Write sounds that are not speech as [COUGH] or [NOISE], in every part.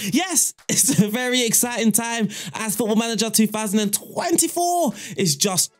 Yes, [LAUGHS] it's a very exciting time as Football Manager 2024 is just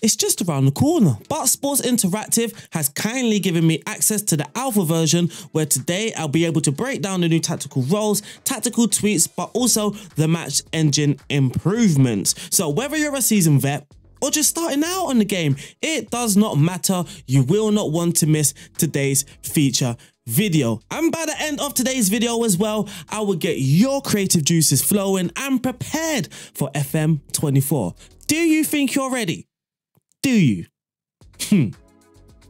it's just around the corner. But Sports Interactive has kindly given me access to the alpha version where today I'll be able to break down the new tactical roles, tactical tweaks, but also the match engine improvements. So whether you're a seasoned vet or just starting out on the game, it does not matter. You will not want to miss today's feature video. And by the end of today's video as well, I will get your creative juices flowing and prepared for FM24. Do you think you're ready? Do you? Hmm.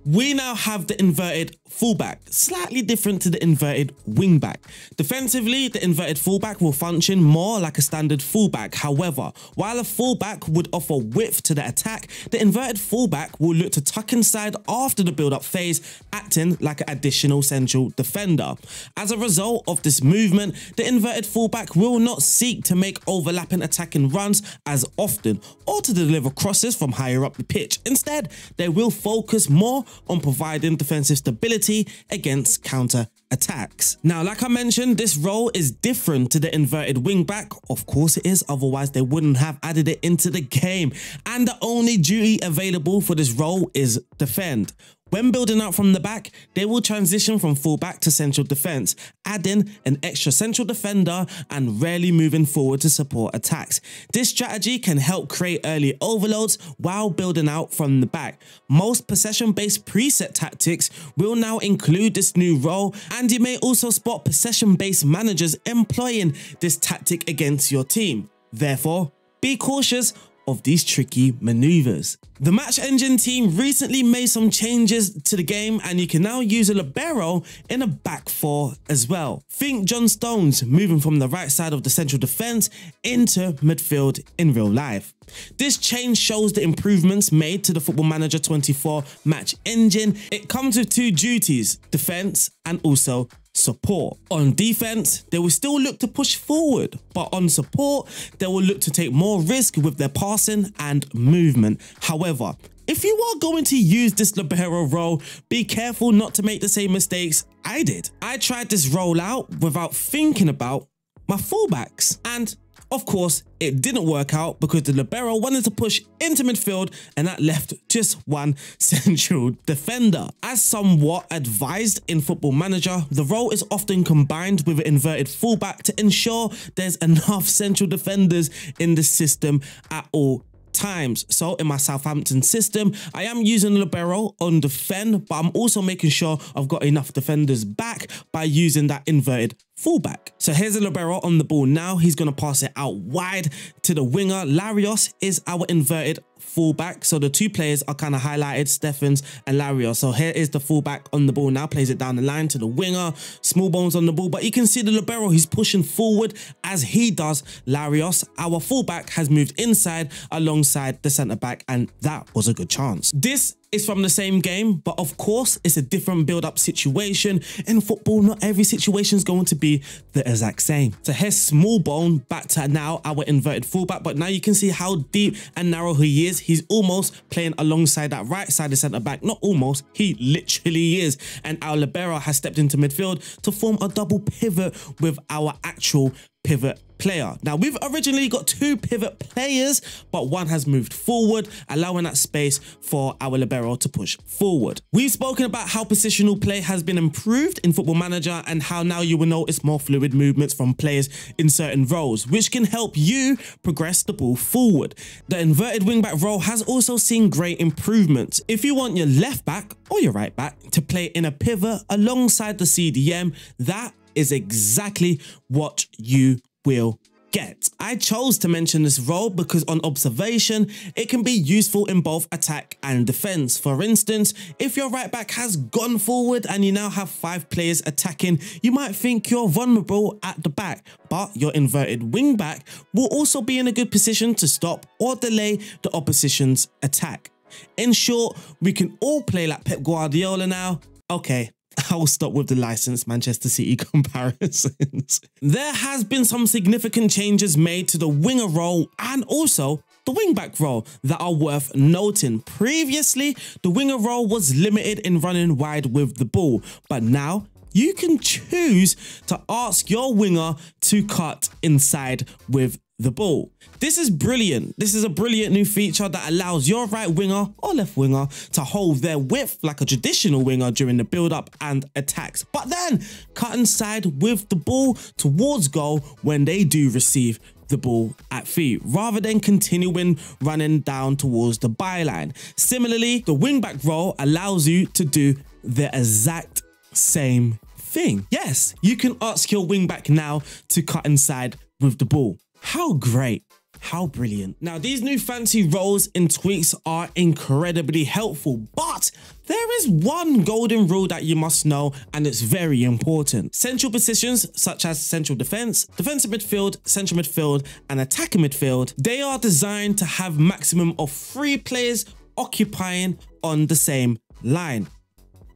We now have the inverted fullback, slightly different to the inverted wingback. Defensively, the inverted fullback will function more like a standard fullback. However, while a fullback would offer width to the attack, the inverted fullback will look to tuck inside after the build-up phase, acting like an additional central defender. As a result of this movement, the inverted fullback will not seek to make overlapping attacking runs as often or to deliver crosses from higher up the pitch. Instead, they will focus more on providing defensive stability against counter attacks. Now, like I mentioned, this role is different to the inverted wingback. Of course it is, otherwise they wouldn't have added it into the game. And the only duty available for this role is defend. When building out from the back, they will transition from fullback to central defense, adding an extra central defender and rarely moving forward to support attacks. This strategy can help create early overloads while building out from the back. Most possession-based preset tactics will now include this new role, and you may also spot possession-based managers employing this tactic against your team. Therefore, be cautious of these tricky maneuvers. The Match Engine team recently made some changes to the game and you can now use a libero in a back four as well. Think John Stones moving from the right side of the central defense into midfield in real life. This change shows the improvements made to the Football Manager 24 Match Engine. It comes with two duties, defense and also support. On defense, they will still look to push forward, but on support, they will look to take more risk with their passing and movement. However, if you are going to use this libero role, be careful not to make the same mistakes I did. I tried this role out without thinking about my fullbacks and of course, it didn't work out because the libero wanted to push into midfield and that left just one [LAUGHS] central defender. As somewhat advised in Football Manager, the role is often combined with an inverted fullback to ensure there's [LAUGHS] enough central defenders in the system at all times. So in my Southampton system, I am using libero on defend, but I'm also making sure I've got enough defenders back by using that inverted fullback. So here's a libero on the ball now. He's going to pass it out wide to the winger. Larios is our inverted fullback. So the two players are kind of highlighted, Stephens and Larios. So here is the fullback on the ball now, plays it down the line to the winger. Smallbone's on the ball, but you can see the libero, he's pushing forward as he does Larios. Our fullback has moved inside alongside the centre back and that was a good chance. This is from the same game, but of course, it's a different build-up situation. In football, not every situation is going to be the exact same. So here's Smallbone back to now our inverted fullback, but now you can see how deep and narrow he is. He's almost playing alongside that right side of centre back. Not almost, he literally is. And our libero has stepped into midfield to form a double pivot with our actual pivot player. Now, we've originally got two pivot players, but one has moved forward, allowing that space for our libero to push forward. We've spoken about how positional play has been improved in Football Manager and how now you will notice more fluid movements from players in certain roles, which can help you progress the ball forward. The inverted wingback role has also seen great improvements. If you want your left back or your right back to play in a pivot alongside the CDM, that is exactly what you will get. I chose to mention this role because on observation, it can be useful in both attack and defense. For instance, if your right back has gone forward and you now have five players attacking, you might think you're vulnerable at the back, but your inverted wing back will also be in a good position to stop or delay the opposition's attack. In short, we can all play like Pep Guardiola now. Okay, [LAUGHS] I'll stop with the licensed Manchester City [LAUGHS] comparisons. there has been some significant changes made to the winger role and also the wingback role that are worth noting. Previously, the winger role was limited in running wide with the ball, but now you can choose to ask your winger to cut inside with the ball. This is brilliant. This is a brilliant new feature that allows your right winger or left winger to hold their width like a traditional winger during the build up and attacks, but then cut inside with the ball towards goal when they do receive the ball at feet rather than continuing running down towards the byline. Similarly, the wingback role allows you to do the exact same thing. Yes, you can ask your wingback now to cut inside with the ball. How great. How brilliant. Now, these new fancy roles and tweaks are incredibly helpful, but there is one golden rule that you must know, and it's very important. Central positions, such as central defense, defensive midfield, central midfield, and attacking midfield, they are designed to have maximum of three players occupying on the same line.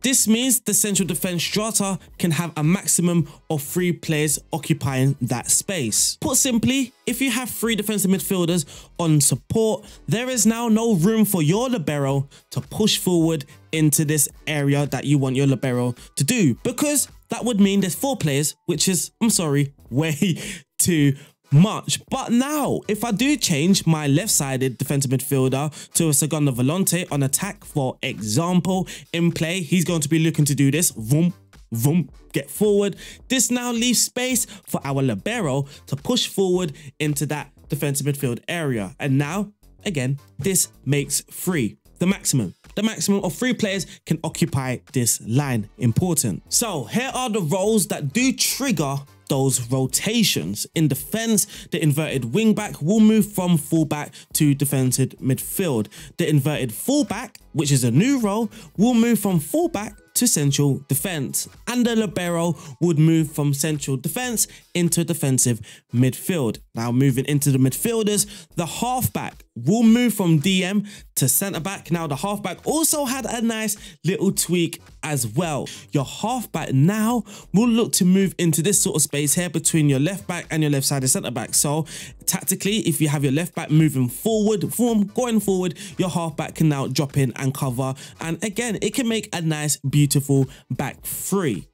This means the central defense strata can have a maximum of three players occupying that space. Put simply, if you have three defensive midfielders on support, there is now no room for your libero to push forward into this area that you want your libero to do because that would mean there's four players, which is, I'm sorry, [LAUGHS] way too much. But now, if I do change my left-sided defensive midfielder to a Segundo Volante on attack, for example, in play, he's going to be looking to do this. Vroom, vroom, get forward. This now leaves space for our libero to push forward into that defensive midfield area. And now, again, this makes three the maximum. The maximum of three players can occupy this line. Important. So here are the roles that do trigger those rotations. In defense, the inverted wingback will move from fullback to defensive midfield. The inverted fullback, which is a new role, will move from fullback to central defense, and the libero would move from central defense into defensive midfield. Now, moving into the midfielders, the halfback will move from DM to centre back. Now, the halfback also had a nice little tweak as well. Your halfback now will look to move into this sort of space here between your left back and your left sided centre back. So, tactically, if you have your left back moving forward, from going forward, your halfback can now drop in and cover. And again, it can make a nice, beautiful back three.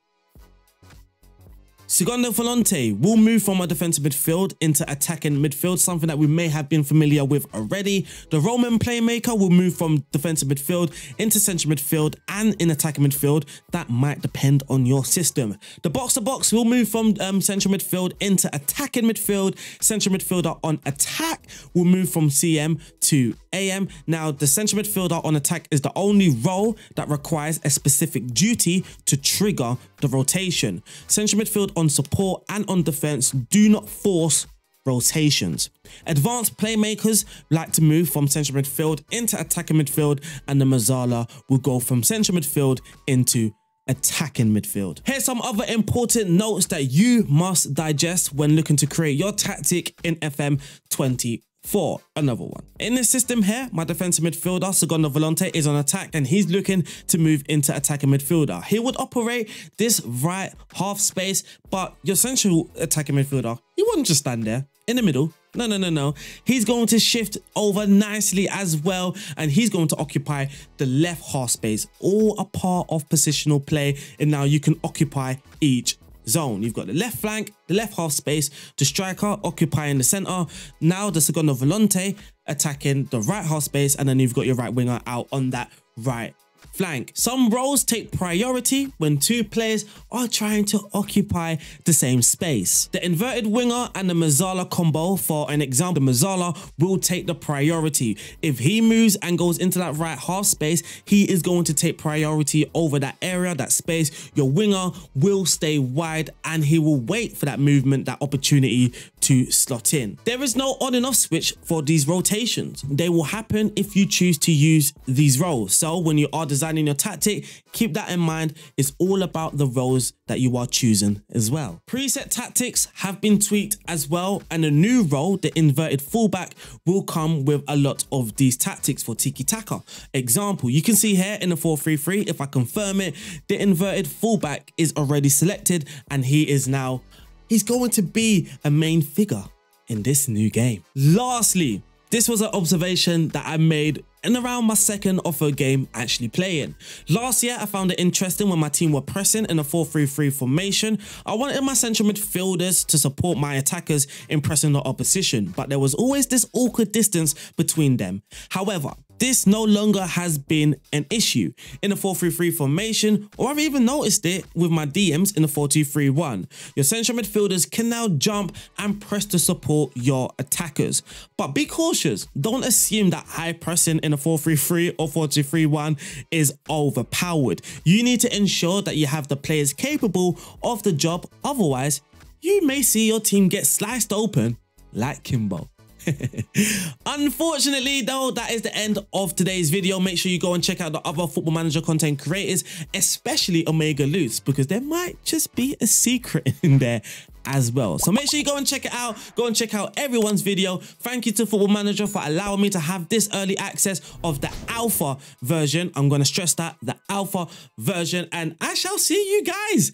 Segundo Volante will move from a defensive midfield into attacking midfield, something that we may have been familiar with already. The Roaming playmaker will move from defensive midfield into central midfield and in attacking midfield. That might depend on your system. The box to box will move from um, central midfield into attacking midfield. Central midfielder on attack will move from CM to AM. Now, the central midfielder on attack is the only role that requires a specific duty to trigger the rotation. Central midfield on support and on defense do not force rotations. Advanced playmakers like to move from central midfield into attacking midfield and the Mezzala will go from central midfield into attacking midfield. Here's some other important notes that you must digest when looking to create your tactic in FM 20 for another one. In this system here, my defensive midfielder, Segundo Volante, is on attack and he's looking to move into attacking midfielder. He would operate this right half space, but your central attacking midfielder, he wouldn't just stand there in the middle. No, no, no, no. He's going to shift over nicely as well, and he's going to occupy the left half space, all a part of positional play. And now you can occupy each zone. You've got the left flank, the left half space, the striker occupying the center. Now the Segundo Volante attacking the right half space, and then you've got your right winger out on that right flank. Some roles take priority when two players are trying to occupy the same space. The inverted winger and the Mezzala combo, for an example, the Mezzala will take the priority. If he moves and goes into that right half space, he is going to take priority over that area, that space. Your winger will stay wide and he will wait for that movement, that opportunity to slot in. There is no on and off switch for these rotations. They will happen if you choose to use these roles. So when you are designing your tactic, keep that in mind. It's all about the roles that you are choosing as well. Preset tactics have been tweaked as well and a new role, the inverted fullback, will come with a lot of these tactics for Tiki Taka. Example, you can see here in the 4-3-3, if I confirm it, the inverted fullback is already selected and he is now he's going to be a main figure in this new game. Lastly, this was an observation that I made and around my second third game actually playing. Last year, I found it interesting when my team were pressing in a 4-3-3 formation. I wanted my central midfielders to support my attackers in pressing the opposition, but there was always this awkward distance between them. However, this no longer has been an issue in a 4-3-3 formation, or I've even noticed it with my DMs in the 4-2-3-1. Your central midfielders can now jump and press to support your attackers. But be cautious, don't assume that high pressing in a 4-3-3 or 4-2-3-1 is overpowered. You need to ensure that you have the players capable of the job, otherwise you may see your team get sliced open like Kimbo. [LAUGHS] Unfortunately though, that is the end of today's video. Make sure you go and check out the other Football Manager content creators, especially Omega Luke, because there might just be a secret [LAUGHS] in there as well. So make sure you go and check it out. Go and check out everyone's video. Thank you to Football Manager for allowing me to have this early access of the alpha version. I'm going to stress that, the alpha version. And I shall see you guys